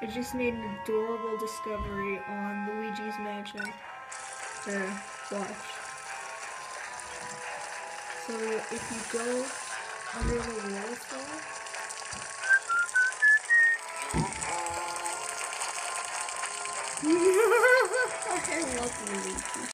I just made an adorable discovery on Luigi's Mansion. There, watch. So if you go under the waterfall, I love Luigi.